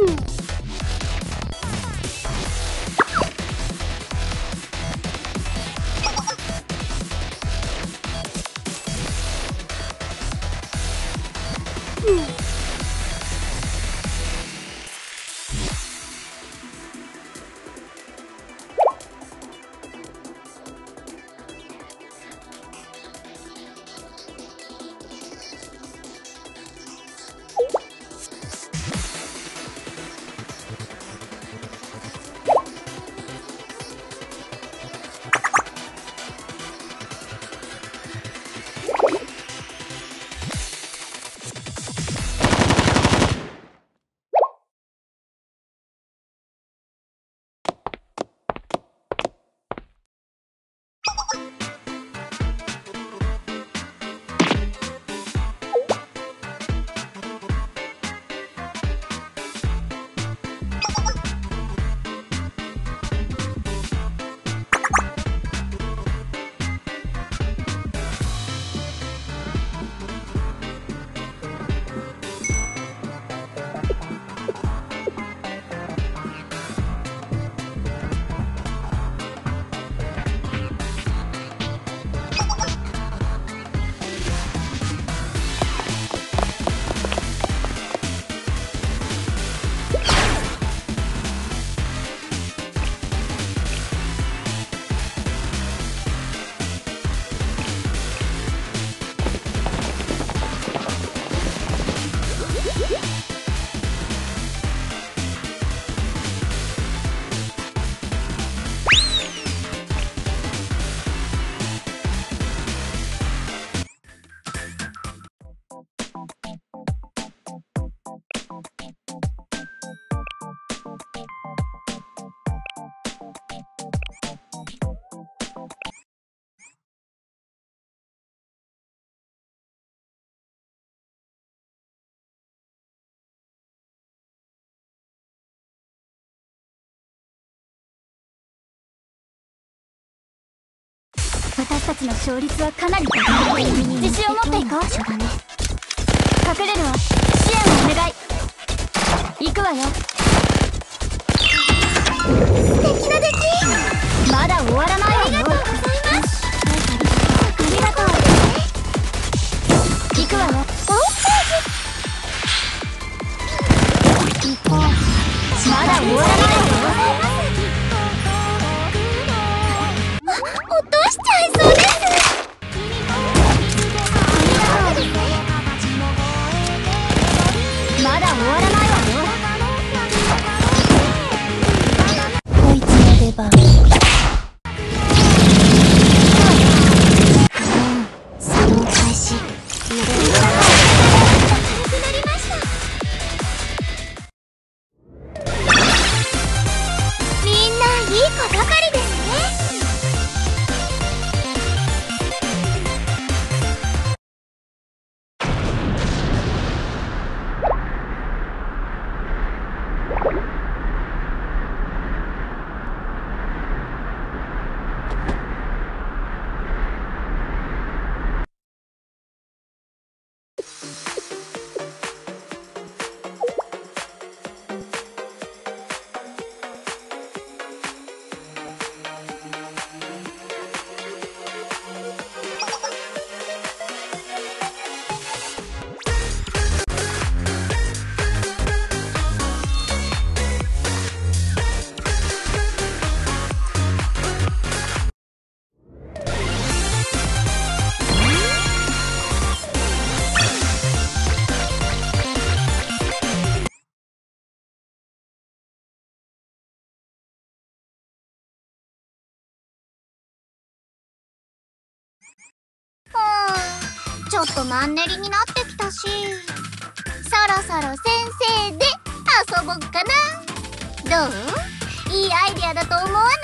Woo! 私たちの勝率はかなり高い。自信を持っていこう。隠れるわ。支援をお願い。行くわよ。軽くちょっとマンネリになってきたし。そろそろ先生で遊ぼっかな。どう？いいアイディアだと思わない？